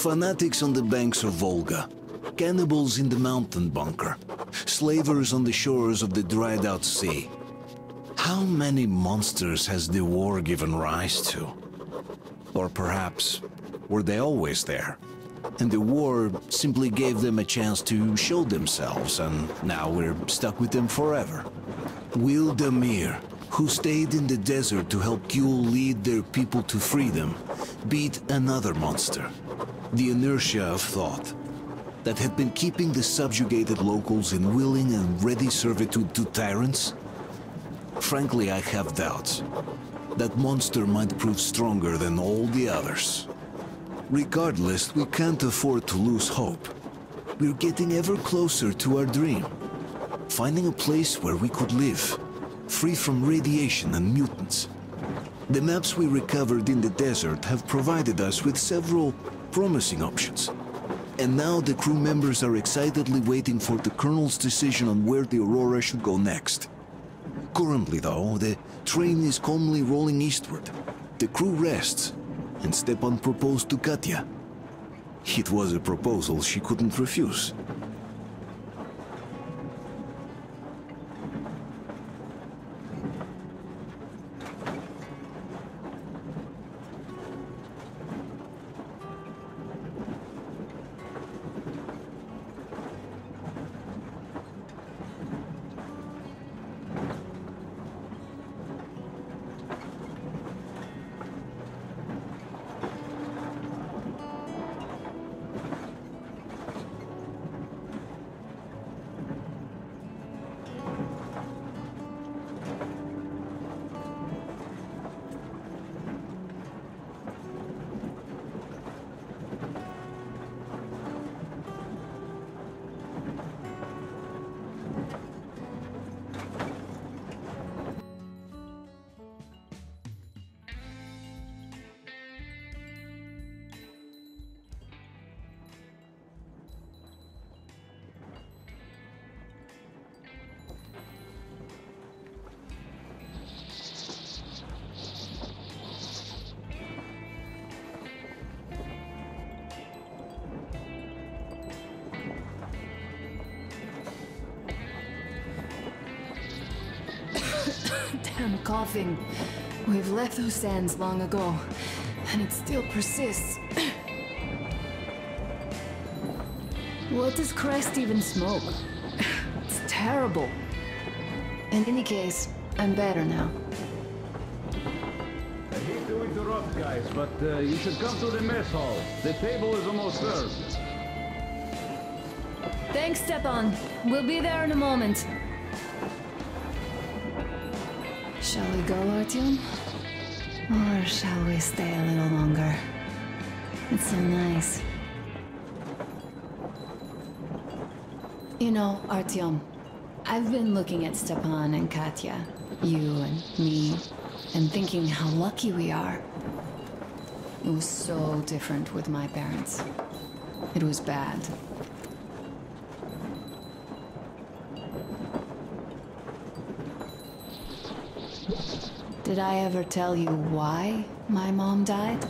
Fanatics on the banks of Volga, cannibals in the mountain bunker, slavers on the shores of the dried out sea. How many monsters has the war given rise to? Or perhaps, were they always there? And the war simply gave them a chance to show themselves, and now we're stuck with them forever. Will Damir, who stayed in the desert to help Gül lead their people to freedom, beat another monster. The inertia of thought that had been keeping the subjugated locals in willing and ready servitude to tyrants? Frankly, I have doubts. That monster might prove stronger than all the others. Regardless, we can't afford to lose hope. We're getting ever closer to our dream. Finding a place where we could live, free from radiation and mutants. The maps we recovered in the desert have provided us with several promising options. And now the crew members are excitedly waiting for the Colonel's decision on where the Aurora should go next. Currently, though, the train is calmly rolling eastward. The crew rests, and Stepan proposed to Katya. It was a proposal she couldn't refuse. Damn coughing. We've left those sands long ago, and it still persists. what does Krest even smoke? It's terrible. In any case, I'm better now. I hate to interrupt, guys, but uh, you should come to the mess hall. The table is almost served. Thanks, Stepan. We'll be there in a moment. Shall we go, Artyom? Or shall we stay a little longer? It's so nice. You know, Artyom, I've been looking at Stepan and Katya, you and me, and thinking how lucky we are. It was so different with my parents. It was bad. Did I ever tell you why my mom died?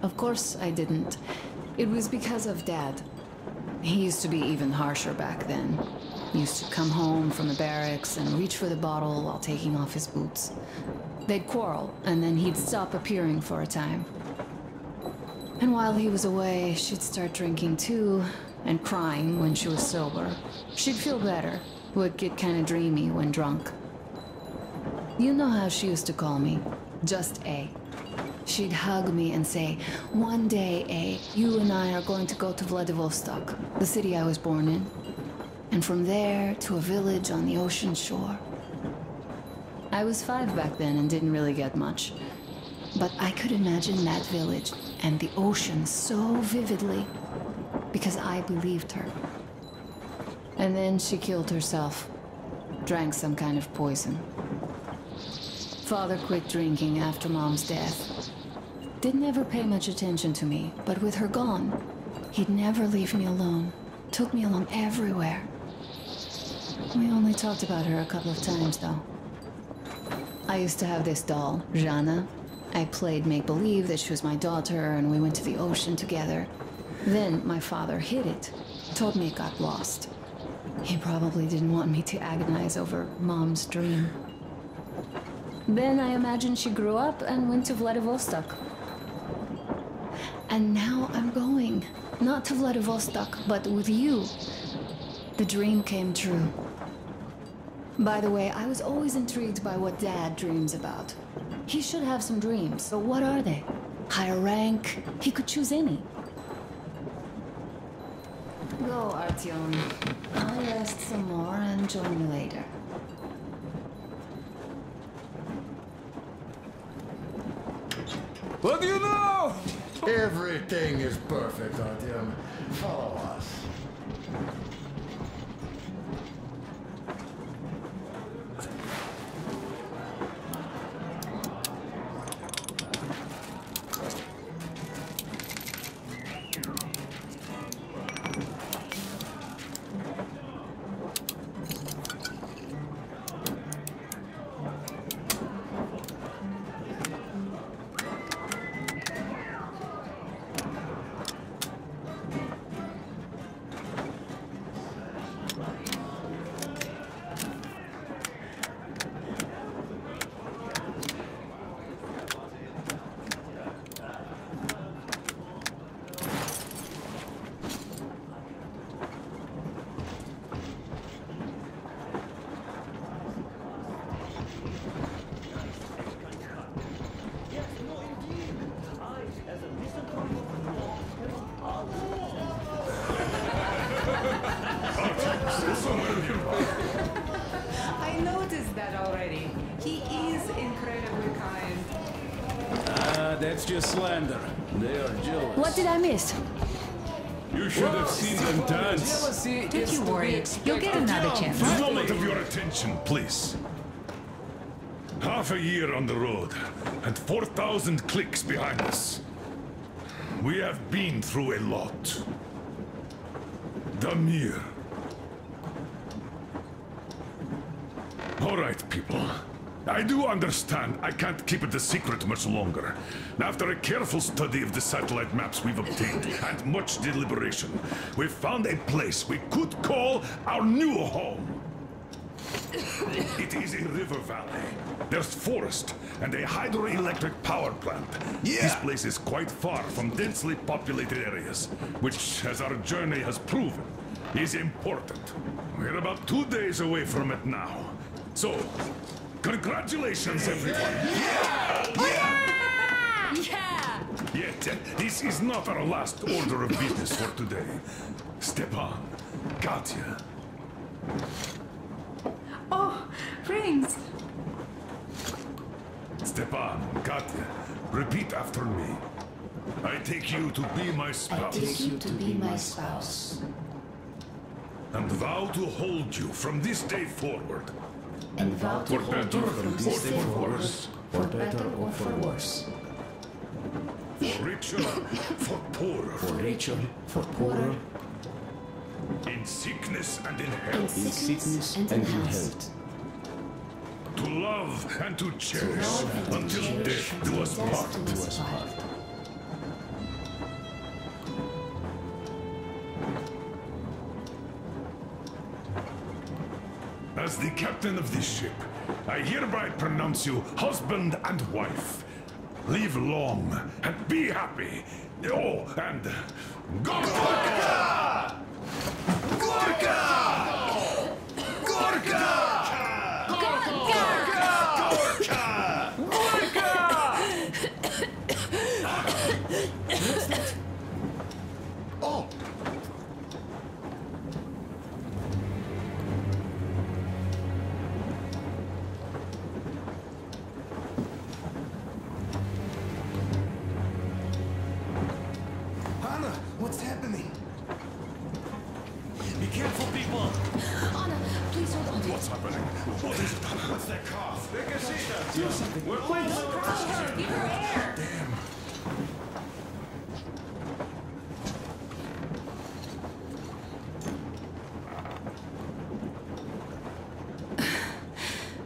Of course I didn't. It was because of Dad. He used to be even harsher back then. He used to come home from the barracks and reach for the bottle while taking off his boots. They'd quarrel, and then he'd stop appearing for a time. And while he was away, she'd start drinking too, and crying when she was sober. She'd feel better, would get kinda dreamy when drunk. You know how she used to call me? Just A. She'd hug me and say, One day, A, you and I are going to go to Vladivostok, the city I was born in. And from there to a village on the ocean shore. I was five back then and didn't really get much. But I could imagine that village and the ocean so vividly because I believed her. And then she killed herself, drank some kind of poison. Father quit drinking after Mom's death. Didn't ever pay much attention to me, but with her gone, he'd never leave me alone. Took me along everywhere. We only talked about her a couple of times, though. I used to have this doll, Jana. I played make believe that she was my daughter and we went to the ocean together. Then my father hid it, told me it got lost. He probably didn't want me to agonize over mom's dream. Then I imagine she grew up and went to Vladivostok. And now I'm going. Not to Vladivostok, but with you. The dream came true. By the way, I was always intrigued by what Dad dreams about. He should have some dreams, so what are they? Higher rank? He could choose any. Go, Artyom. I'll rest some more and join you later. What do you know? Everything is perfect, Artyom. Follow us. I noticed that already. He is incredibly kind. Ah, that's just slander. They are jealous. What did I miss? You should have seen them dance. Jealousy Don't you worry. You'll get another chance. A moment of your attention, please. Half a year on the road, and 4,000 clicks behind us. We have been through a lot. Damir. All right, people. I do understand I can't keep it a secret much longer. After a careful study of the satellite maps we've obtained and much deliberation, we've found a place we could call our new home. It is a river valley. There's forest and a hydroelectric power plant. Yeah. This place is quite far from densely populated areas, which, as our journey has proven, is important. We're about two days away from it now. So, congratulations, everyone. Yeah! Yeah! Yeah! Yet, uh, this is not our last order of business for today. Stepan, Katya, Oh, rings! Stepan, Katya, repeat after me. I take you to be my spouse. I take you to be my spouse. and vow to hold you from this day forward. And vow For better or for worse. for better or for worse. For richer, for poorer. For richer, for poorer, in sickness and in health. In sickness and in health. To love and to cherish until death do us part. Captain of this ship, I hereby pronounce you husband and wife. Live long and be happy. Oh, and Gorko! Gorko! What's happening? What is it? What's that cough? Do something. We're late. Give her air!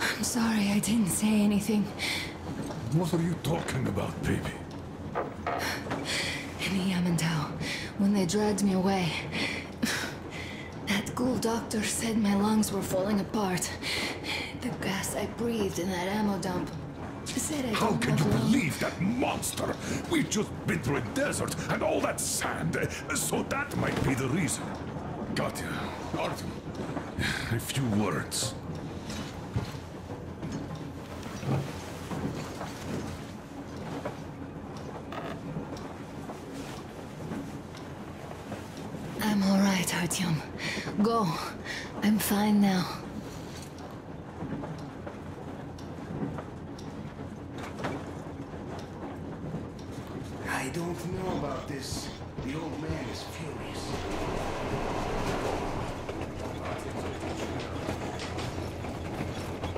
I'm sorry I didn't say anything. What are you talking about, baby? In the Yamantau, when they dragged me away, ghoul doctor said my lungs were falling apart. The gas I breathed in that ammo dump said I How can you believe that monster? We've just been through a desert and all that sand, so that might be the reason. Katya, Artyom, a few words. I'm all right, Artyom. Go. I'm fine now. I don't know about this. The old man is furious.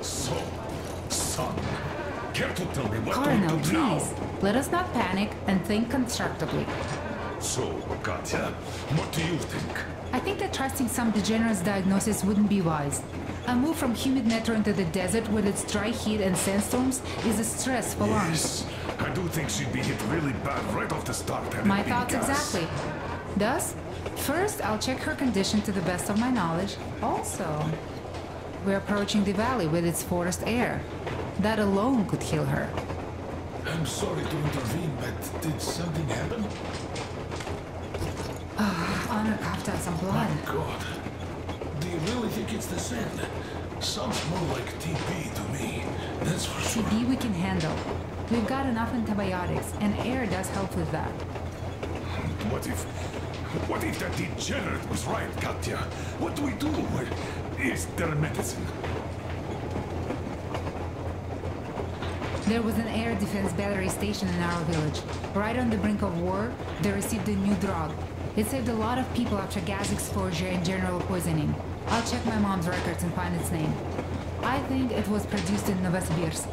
So, son, care to tell me what Colonel, to do now? please. Let us not panic and think constructively. So, Katya, what do you think? I think that trusting some degenerate's diagnosis wouldn't be wise. A move from humid metro into the desert with its dry heat and sandstorms is a stress for lungs. Yes, I do think she'd be hit really bad right off the start. My thoughts gas. exactly. Thus, first I'll check her condition to the best of my knowledge. Also, we're approaching the valley with its forest air. That alone could heal her. I'm sorry to intervene, but did something happen? Anna coughed out some blood. My God. Do you really think it's the sand? Sounds more like TB to me. That's for sure. TB we can handle. We've got enough antibiotics, and air does help with that. What if... What if that degenerate was right, Katya? What do we do? Is there medicine? There was an air defense battery station in our village. Right on the brink of war, they received a new drug. It saved a lot of people after gas exposure and general poisoning. I'll check my mom's records and find its name. I think it was produced in Novosibirsk.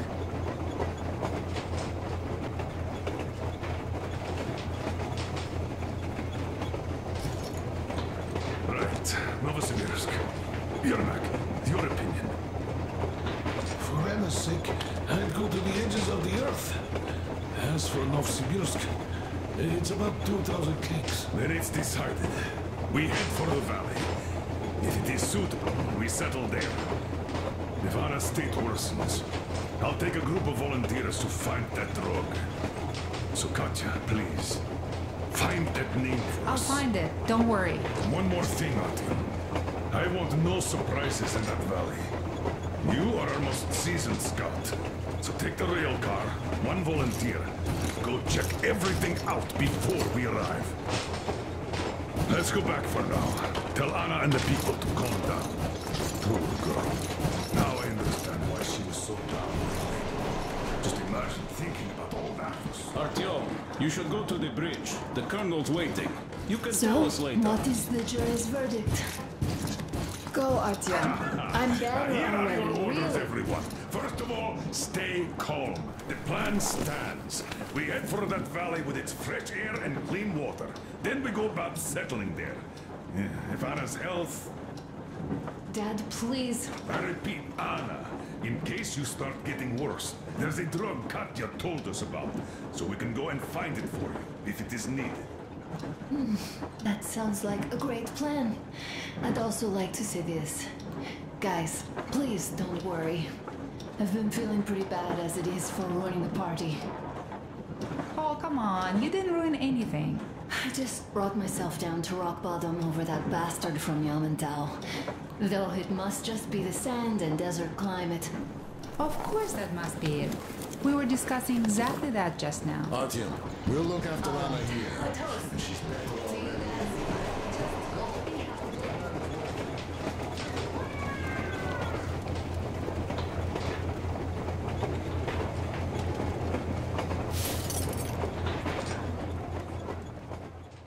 Right, Novosibirsk. Yermak, your opinion. For Anna's sake, I'd go to the edges of the earth. As for Novosibirsk, it's about 2,000 clicks. Then it's decided. We head for the valley. If it is suitable, we settle there. If Anna's state worsens, I'll take a group of volunteers to find that drug. So Katya, please, find that name for I'll us. find it. Don't worry. One more thing, Artyom. I want no surprises in that valley. You are our most seasoned scout. So take the rail car, one volunteer. Go check everything out before we arrive. Let's go back for now. Tell Anna and the people to calm down. Poor girl. Now I understand why she was so down. Just imagine thinking about all that. Artyom, you should go to the bridge. The colonel's waiting. You can So, tell us later. what is the jury's verdict? Go, Artyom. I'm better Here are already, your orders, really. Everyone. First of all, stay calm. The plan stands. We head for that valley with its fresh air and clean water. Then we go about settling there. Yeah, If Anna's health, Dad, please. I repeat, Anna, in case you start getting worse, there's a drug Katya told us about, so we can go and find it for you if it is needed. Hmm, that sounds like a great plan. I'd also like to say this. Guys, please don't worry. I've been feeling pretty bad as it is for ruining the party. Oh, come on. You didn't ruin anything. I just brought myself down to rock bottom over that bastard from Yamantau. Though it must just be the sand and desert climate. Of course that must be it. We were discussing exactly that just now. Artyom, we'll look after Anna here.